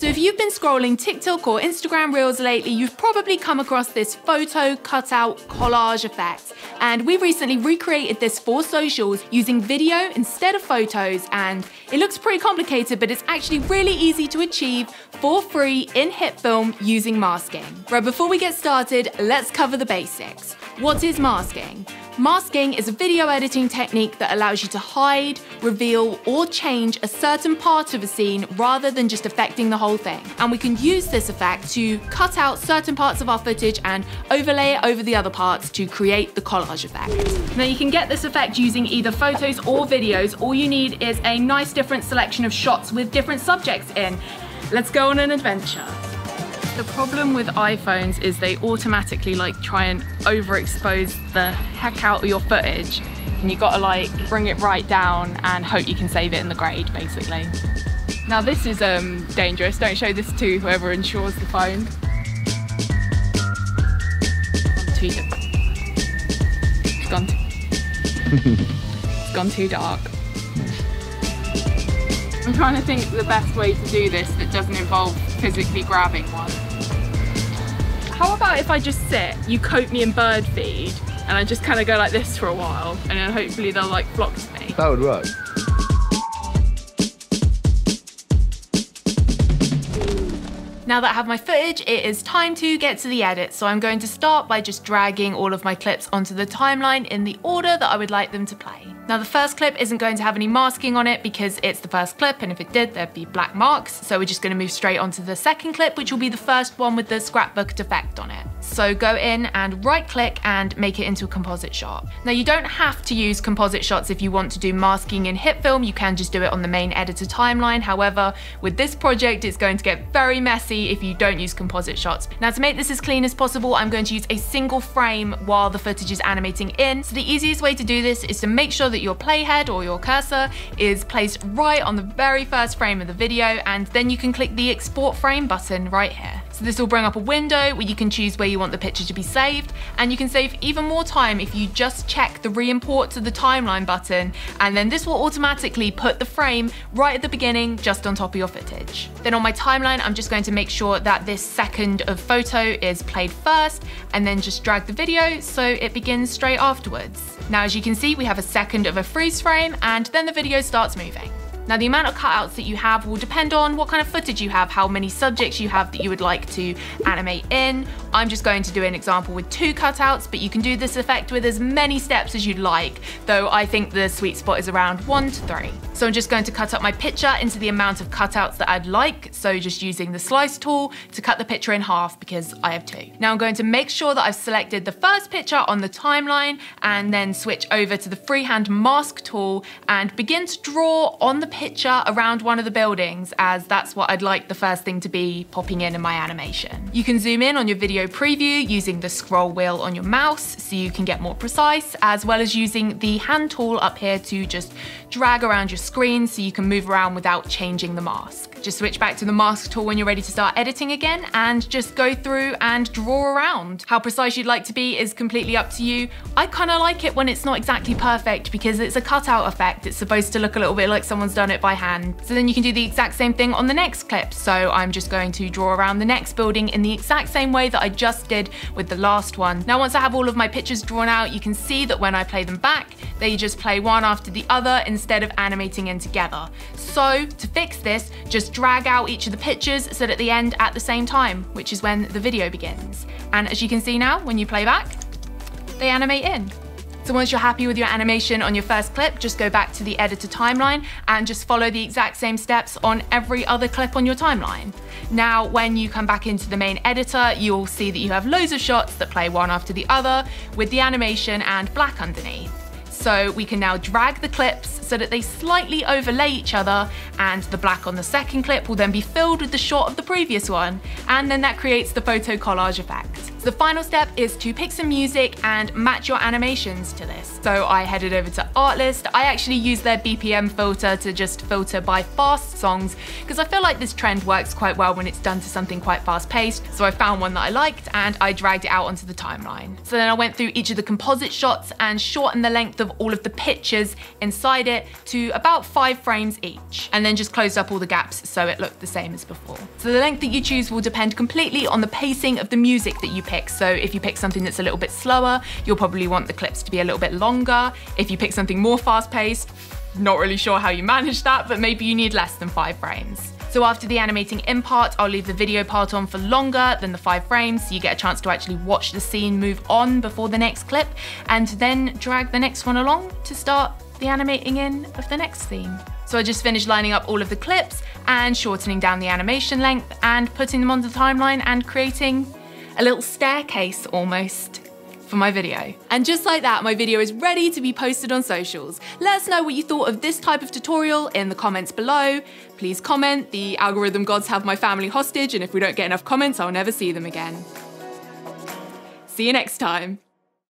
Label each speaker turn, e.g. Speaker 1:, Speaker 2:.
Speaker 1: So if you've been scrolling TikTok or Instagram Reels lately, you've probably come across this photo cutout collage effect. And we recently recreated this for socials using video instead of photos. And it looks pretty complicated, but it's actually really easy to achieve for free in HitFilm using masking. Right, before we get started, let's cover the basics. What is masking? Masking is a video editing technique that allows you to hide, reveal, or change a certain part of a scene rather than just affecting the whole thing. And we can use this effect to cut out certain parts of our footage and overlay it over the other parts to create the collage effect. Now you can get this effect using either photos or videos. All you need is a nice different selection of shots with different subjects in. Let's go on an adventure. The problem with iPhones is they automatically like try and overexpose the heck out of your footage and you gotta like bring it right down and hope you can save it in the grade basically. Now this is um, dangerous, don't show this to whoever insures the phone. Too it's gone too, it's gone too dark. I'm trying to think the best way to do this that doesn't involve physically grabbing one. How about if I just sit, you coat me in bird feed, and I just kind of go like this for a while, and then hopefully they'll like flock to me.
Speaker 2: That would work.
Speaker 1: Now that I have my footage, it is time to get to the edit. So I'm going to start by just dragging all of my clips onto the timeline in the order that I would like them to play. Now the first clip isn't going to have any masking on it because it's the first clip and if it did there'd be black marks. So we're just going to move straight onto the second clip which will be the first one with the scrapbook effect on it. So go in and right click and make it into a composite shot. Now you don't have to use composite shots if you want to do masking in HitFilm, you can just do it on the main editor timeline. However, with this project, it's going to get very messy if you don't use composite shots. Now to make this as clean as possible, I'm going to use a single frame while the footage is animating in. So the easiest way to do this is to make sure that your playhead or your cursor is placed right on the very first frame of the video, and then you can click the export frame button right here. So this will bring up a window where you can choose where you want the picture to be saved and you can save even more time if you just check the re-import to the timeline button and then this will automatically put the frame right at the beginning just on top of your footage. Then on my timeline I'm just going to make sure that this second of photo is played first and then just drag the video so it begins straight afterwards. Now as you can see we have a second of a freeze frame and then the video starts moving. Now the amount of cutouts that you have will depend on what kind of footage you have, how many subjects you have that you would like to animate in. I'm just going to do an example with two cutouts, but you can do this effect with as many steps as you'd like, though I think the sweet spot is around one to three. So I'm just going to cut up my picture into the amount of cutouts that I'd like, so just using the slice tool to cut the picture in half because I have two. Now I'm going to make sure that I've selected the first picture on the timeline and then switch over to the freehand mask tool and begin to draw on the picture around one of the buildings as that's what I'd like the first thing to be popping in in my animation. You can zoom in on your video preview using the scroll wheel on your mouse so you can get more precise as well as using the hand tool up here to just drag around your screen so you can move around without changing the mask. Just switch back to the mask tool when you're ready to start editing again and just go through and draw around. How precise you'd like to be is completely up to you. I kind of like it when it's not exactly perfect because it's a cutout effect. It's supposed to look a little bit like someone's done it by hand. So then you can do the exact same thing on the next clip. So I'm just going to draw around the next building in the exact same way that I just did with the last one. Now once I have all of my pictures drawn out, you can see that when I play them back, they just play one after the other instead of animating in together. So to fix this, just drag out each of the pictures so that at the end at the same time, which is when the video begins. And as you can see now, when you play back, they animate in. So once you're happy with your animation on your first clip, just go back to the editor timeline and just follow the exact same steps on every other clip on your timeline. Now, when you come back into the main editor, you'll see that you have loads of shots that play one after the other with the animation and black underneath. So we can now drag the clips so that they slightly overlay each other and the black on the second clip will then be filled with the shot of the previous one and then that creates the photo collage effect. The final step is to pick some music and match your animations to this. So I headed over to Artlist. I actually use their BPM filter to just filter by fast songs because I feel like this trend works quite well when it's done to something quite fast paced. So I found one that I liked and I dragged it out onto the timeline. So then I went through each of the composite shots and shortened the length of all of the pictures inside it to about five frames each. And then just closed up all the gaps so it looked the same as before. So the length that you choose will depend completely on the pacing of the music that you pick. So if you pick something that's a little bit slower, you'll probably want the clips to be a little bit longer. If you pick something more fast paced, not really sure how you manage that, but maybe you need less than five frames. So after the animating in part, I'll leave the video part on for longer than the five frames, so you get a chance to actually watch the scene move on before the next clip, and then drag the next one along to start the animating in of the next scene. So I just finished lining up all of the clips and shortening down the animation length and putting them onto the timeline and creating a little staircase almost for my video. And just like that, my video is ready to be posted on socials. Let us know what you thought of this type of tutorial in the comments below. Please comment, the algorithm gods have my family hostage and if we don't get enough comments, I'll never see them again. See you next time.